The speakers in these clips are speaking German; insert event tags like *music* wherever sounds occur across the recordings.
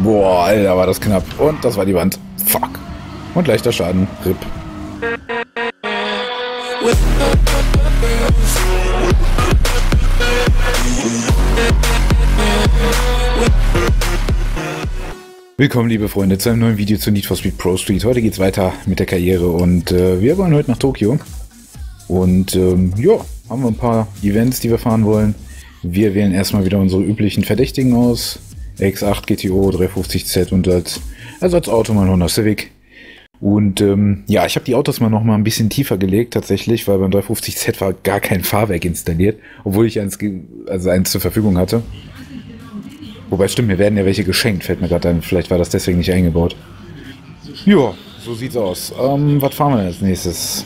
Boah, Alter, war das knapp. Und das war die Wand. Fuck. Und leichter Schaden. RIP. Willkommen, liebe Freunde, zu einem neuen Video zu Need for Speed Pro Street. Heute geht's weiter mit der Karriere und äh, wir wollen heute nach Tokio. Und ähm, ja, haben wir ein paar Events, die wir fahren wollen. Wir wählen erstmal wieder unsere üblichen Verdächtigen aus. X8 GTO 350Z und als Ersatzauto mal Honda Civic. Und ähm, ja, ich habe die Autos mal noch mal ein bisschen tiefer gelegt tatsächlich, weil beim 350Z war gar kein Fahrwerk installiert, obwohl ich eins, also eins zur Verfügung hatte. Wobei stimmt, mir werden ja welche geschenkt, fällt mir gerade ein. Vielleicht war das deswegen nicht eingebaut. Ja, so sieht's aus. Ähm, was fahren wir als nächstes?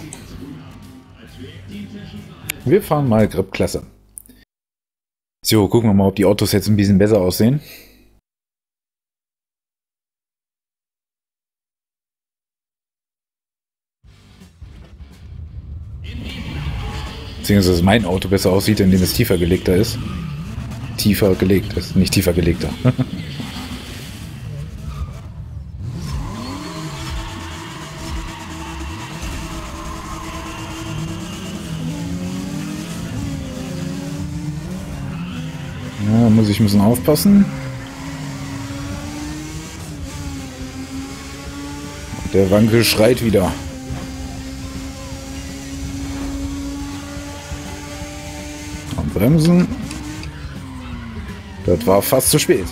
Wir fahren mal Grip-Klasse. So, gucken wir mal, ob die Autos jetzt ein bisschen besser aussehen. Beziehungsweise mein Auto besser aussieht, indem es tiefer gelegter ist. Tiefer gelegt ist, nicht tiefer gelegter. *laughs* ja, muss ich bisschen aufpassen. Der Wankel schreit wieder. Bremsen. Das war fast zu spät.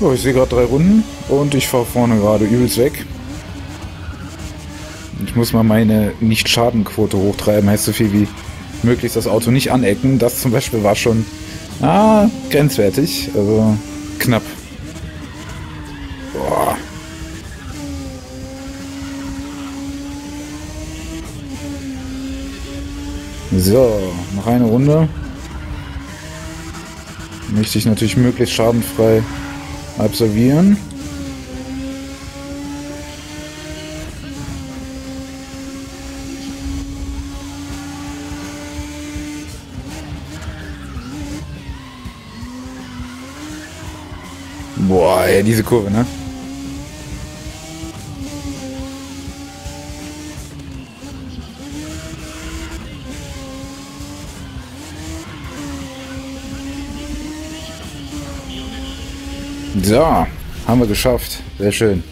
So, ich sehe gerade drei Runden und ich fahre vorne gerade übelst weg. Ich muss mal meine Nicht-Schadenquote hochtreiben, heißt so viel wie möglichst das Auto nicht anecken. Das zum Beispiel war schon ah, grenzwertig, also knapp. Boah. So, noch eine Runde. Möchte ich natürlich möglichst schadenfrei absolvieren. Boah, ey, diese Kurve, ne? So, haben wir geschafft. Sehr schön.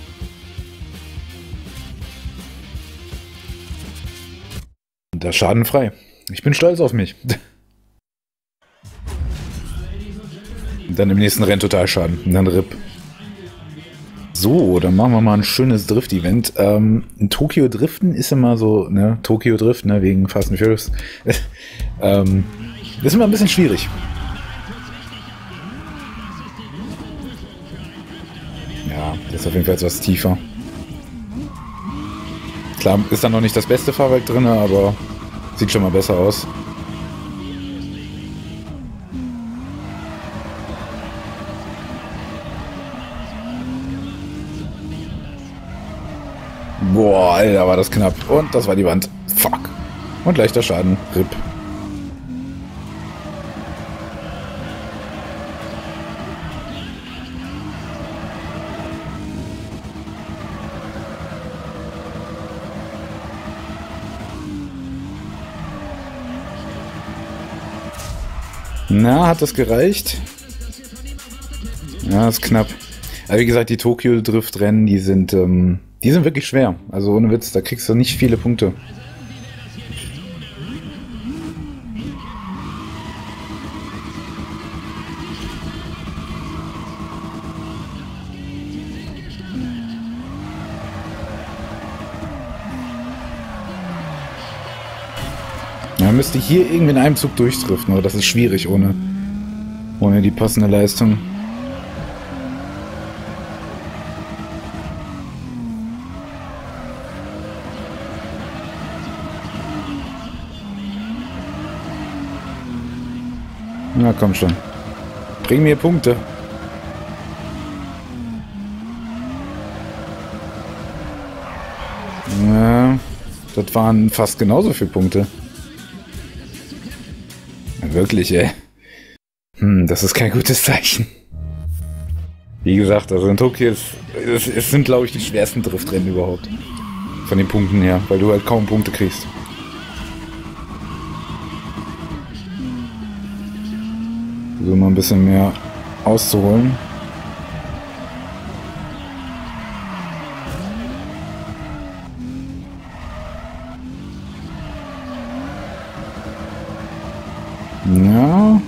Und das schadenfrei. Ich bin stolz auf mich. Dann im nächsten Rennen total schaden. Und dann RIP. So, dann machen wir mal ein schönes Drift-Event. Ähm, in Tokio Driften ist immer so, ne, Tokio Drift, ne, wegen Fast and Furious. *laughs* ähm, ist immer ein bisschen schwierig. Ist auf jeden Fall etwas tiefer. Klar, ist dann noch nicht das beste Fahrwerk drin, aber sieht schon mal besser aus. Boah, Alter, war das knapp. Und das war die Wand. Fuck. Und leichter Schaden. RIP. Na, hat das gereicht? Ja, ist knapp. Aber wie gesagt, die Tokyo Drift Rennen, die sind, ähm, die sind wirklich schwer. Also ohne Witz, da kriegst du nicht viele Punkte. müsste hier irgendwie in einem Zug durchdriften, aber das ist schwierig ohne, ohne die passende Leistung. Na komm schon. Bring mir Punkte. Ja, das waren fast genauso viele Punkte. Wirklich, ey. Hm, das ist kein gutes Zeichen. Wie gesagt, also in Tokio ist, es, es sind, glaube ich, die schwersten Driftrennen überhaupt. Von den Punkten her, weil du halt kaum Punkte kriegst. So mal ein bisschen mehr auszuholen. Ja.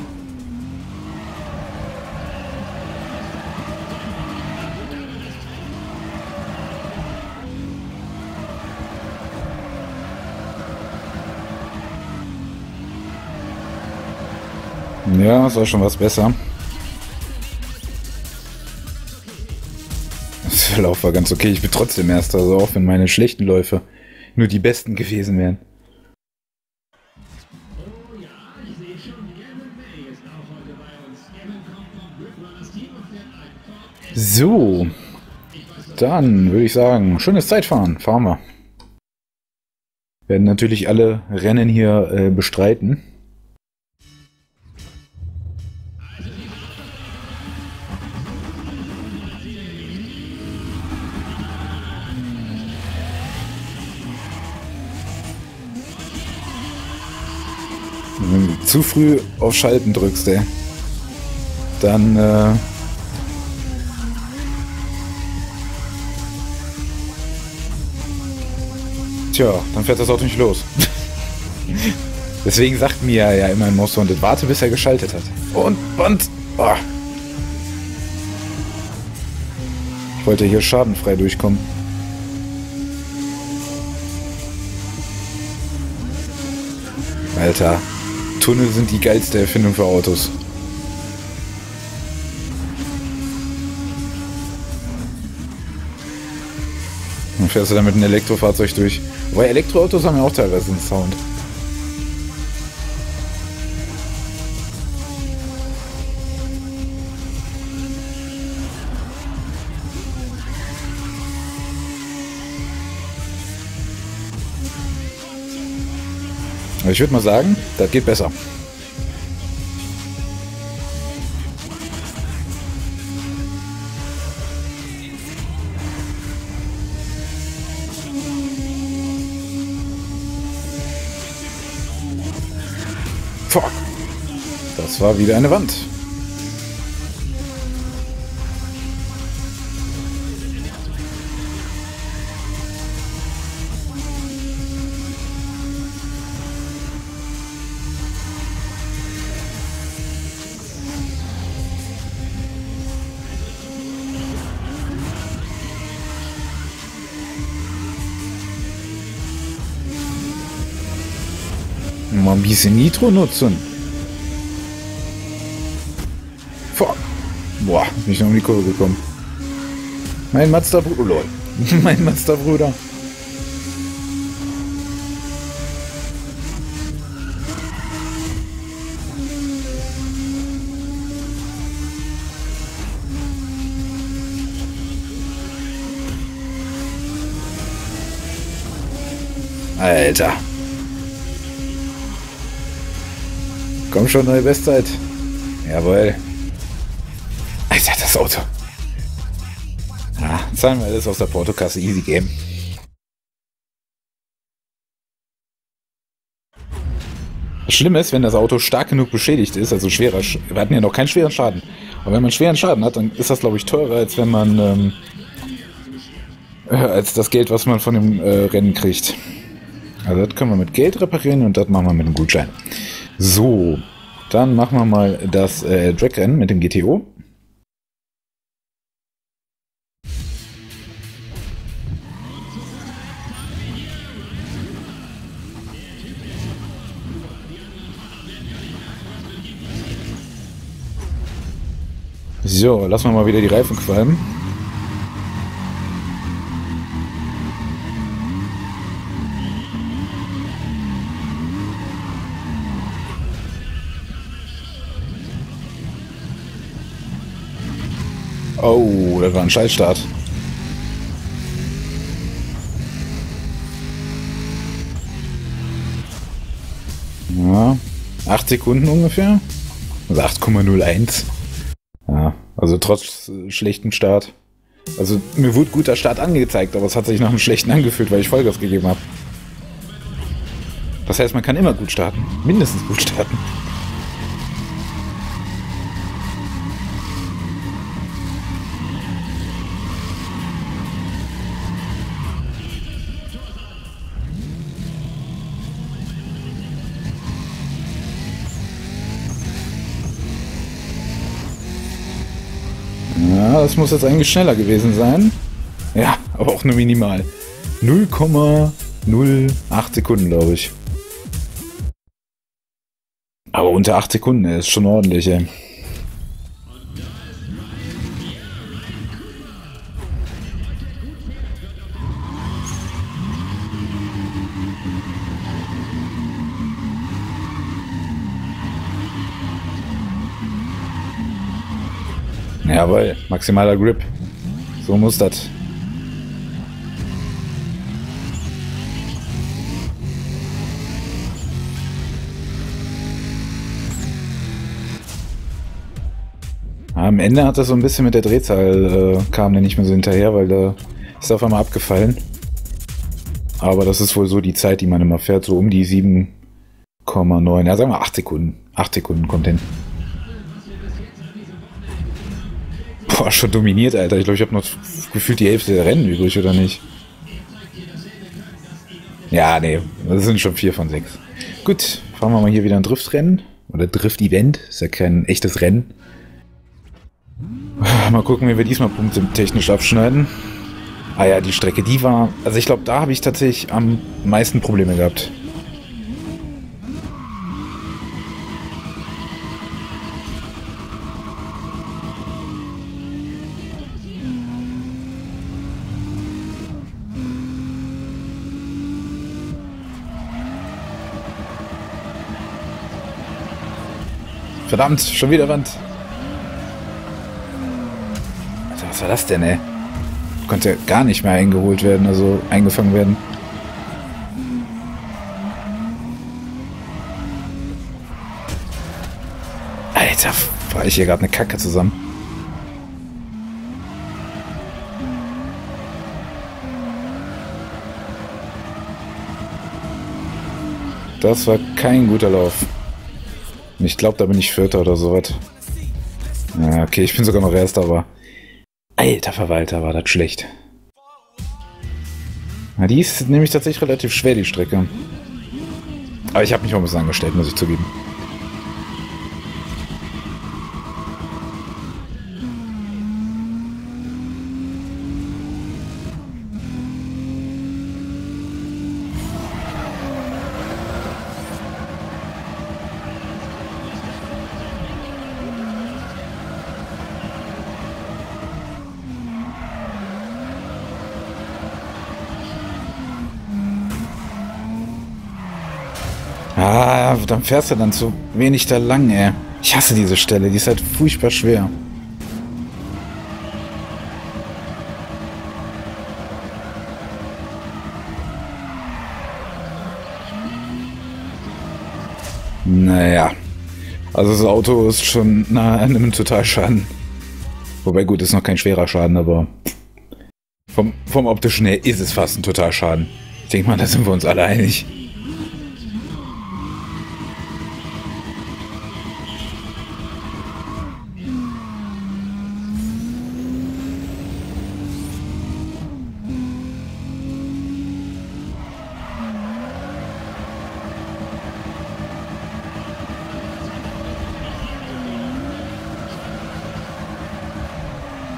Ja, ist auch schon was besser. Der Lauf war ganz okay. Ich bin trotzdem Erster, also auch wenn meine schlechten Läufe nur die besten gewesen wären. So, dann würde ich sagen, schönes Zeitfahren. Fahren wir. Werden natürlich alle Rennen hier äh, bestreiten. Wenn du zu früh auf Schalten drückst, ey, dann äh, Tja, dann fährt das Auto nicht los. *laughs* Deswegen sagt mir ja immer ein Monster und warte, bis er geschaltet hat. Und, und, oh. Ich wollte hier schadenfrei durchkommen. Alter, Tunnel sind die geilste Erfindung für Autos. Fährst du damit ein Elektrofahrzeug durch. Wobei Elektroautos haben ja auch teilweise einen Sound. Also ich würde mal sagen, das geht besser. Das war wieder eine Wand. Mal ein bisschen Nitro nutzen. Boah, bin ich noch um die Kurve gekommen. Mein Mazda-Bruder. Lol. *laughs* mein Mazda-Bruder. Alter. Komm schon, neue Bestzeit. Jawohl. Das Auto. Ah, zahlen wir alles aus der Portokasse. Easy Game. Das Schlimme ist, wenn das Auto stark genug beschädigt ist, also schwerer, wir hatten ja noch keinen schweren Schaden. Aber wenn man schweren Schaden hat, dann ist das, glaube ich, teurer, als wenn man, ähm, äh, als das Geld, was man von dem äh, Rennen kriegt. Also das können wir mit Geld reparieren und das machen wir mit einem Gutschein. So, dann machen wir mal das äh, Drag-Rennen mit dem GTO. So, lassen wir mal wieder die Reifen qualmen. Oh, das war ein Schallstart. Ja, 8 Sekunden ungefähr. Also 8,01. Also trotz schlechten Start. Also mir wurde guter Start angezeigt, aber es hat sich nach einem schlechten angefühlt, weil ich Vollgas gegeben habe. Das heißt, man kann immer gut starten. Mindestens gut starten. Das muss jetzt eigentlich schneller gewesen sein. Ja, aber auch nur minimal. 0,08 Sekunden, glaube ich. Aber unter 8 Sekunden ist schon ordentlich, ey. Jawohl, maximaler Grip. So muss das. Am Ende hat das so ein bisschen mit der Drehzahl, äh, kam der nicht mehr so hinterher, weil da ist auf einmal abgefallen. Aber das ist wohl so die Zeit, die man immer fährt, so um die 7,9, ja sagen wir 8 Sekunden. 8 Sekunden kommt hin. Boah, schon dominiert, Alter. Ich glaube, ich habe noch gefühlt die Hälfte der Rennen übrig, oder nicht? Ja, nee, das sind schon vier von sechs. Gut, fahren wir mal hier wieder ein Driftrennen. Oder Drift-Event. Ist ja kein echtes Rennen. Mal gucken, wie wir diesmal Punkte technisch abschneiden. Ah ja, die Strecke, die war... Also ich glaube, da habe ich tatsächlich am meisten Probleme gehabt. Verdammt, schon wieder Wand. Alter, was war das denn, ey? Konnte gar nicht mehr eingeholt werden, also eingefangen werden. Alter, war ich hier gerade eine Kacke zusammen. Das war kein guter Lauf. Ich glaube, da bin ich Vierter oder sowas. Ja, okay, ich bin sogar noch Erster, aber... Alter Verwalter, war das schlecht. Na, die ist nämlich tatsächlich relativ schwer, die Strecke. Aber ich habe mich mal ein bisschen angestellt, muss ich zugeben. Dann fährst du dann zu wenig da lang, ey. Ich hasse diese Stelle, die ist halt furchtbar schwer. Naja. Also das Auto ist schon nahe an einem Totalschaden. Wobei gut, ist noch kein schwerer Schaden, aber vom, vom optischen her ist es fast ein Totalschaden. Ich denke mal, da sind wir uns alle einig.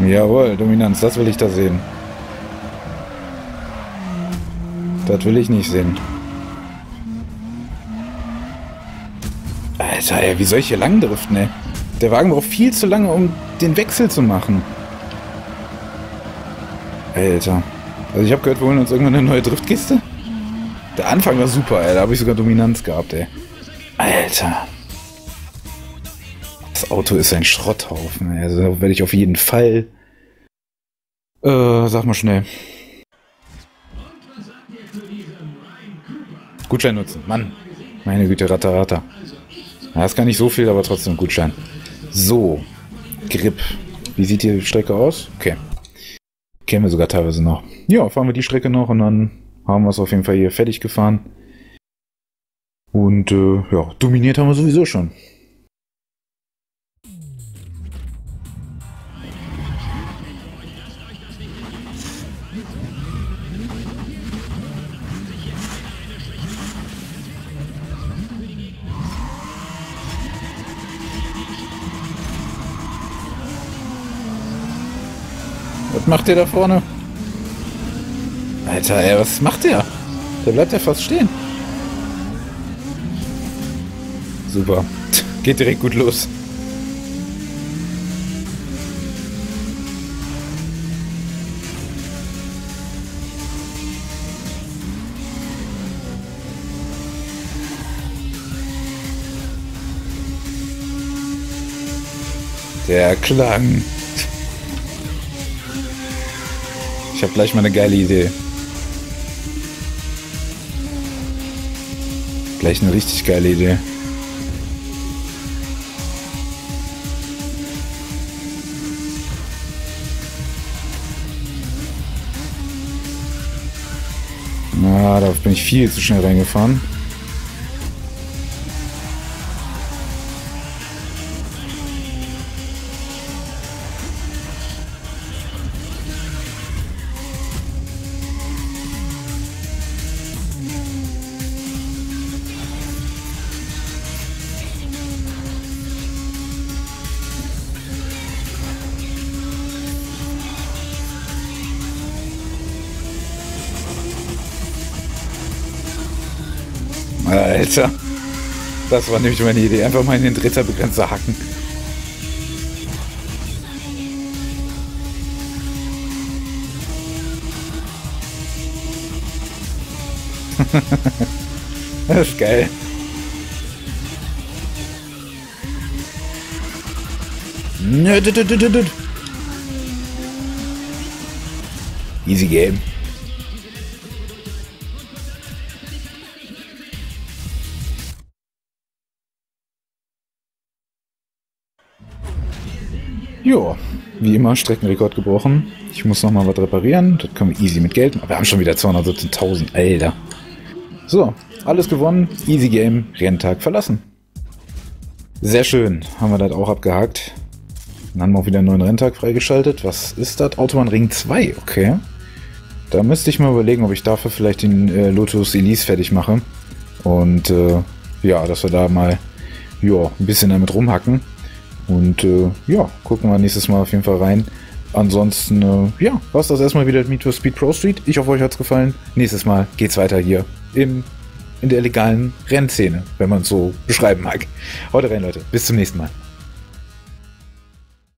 Jawohl, Dominanz, das will ich da sehen. Das will ich nicht sehen. Alter, ey, wie soll ich hier lang driften, ey? Der Wagen braucht viel zu lange, um den Wechsel zu machen. Alter. Also ich habe gehört, wir holen uns irgendwann eine neue Driftkiste. Der Anfang war super, ey. Da habe ich sogar Dominanz gehabt, ey. Alter. Auto ist ein Schrotthaufen. Also werde ich auf jeden Fall Äh, sag mal schnell. Gutschein nutzen. Mann. Meine Güte, Ratter, Ratter. Ja, ist gar nicht so viel, aber trotzdem Gutschein. So. Grip. Wie sieht die Strecke aus? Okay. Kennen wir sogar teilweise noch. Ja, fahren wir die Strecke noch und dann haben wir es auf jeden Fall hier fertig gefahren. Und äh, ja, dominiert haben wir sowieso schon. Was macht der da vorne? Alter, ey, was macht der? Der bleibt ja fast stehen. Super. *laughs* Geht direkt gut los. Der Klang. Ich habe gleich mal eine geile Idee. Gleich eine richtig geile Idee. Na, da bin ich viel zu schnell reingefahren. Alter. Das war nämlich meine Idee. Einfach mal in den Dritterbegrenzer hacken. *laughs* das ist geil. Easy game. Jo, wie immer Streckenrekord gebrochen. Ich muss nochmal was reparieren. Das können wir easy mit Geld machen. Wir haben schon wieder 217.000. Alter. So, alles gewonnen. Easy Game. Renntag verlassen. Sehr schön. Haben wir das auch abgehakt. Dann haben wir auch wieder einen neuen Renntag freigeschaltet. Was ist das? Autobahn Ring 2. Okay. Da müsste ich mal überlegen, ob ich dafür vielleicht den äh, Lotus Elise fertig mache. Und äh, ja, dass wir da mal jo, ein bisschen damit rumhacken. Und äh, ja, gucken wir nächstes Mal auf jeden Fall rein. Ansonsten, äh, ja, war es das erstmal wieder mit for Speed Pro Street. Ich hoffe, euch hat es gefallen. Nächstes Mal geht's weiter hier im, in der legalen Rennszene, wenn man es so beschreiben mag. Heute rein, Leute. Bis zum nächsten Mal.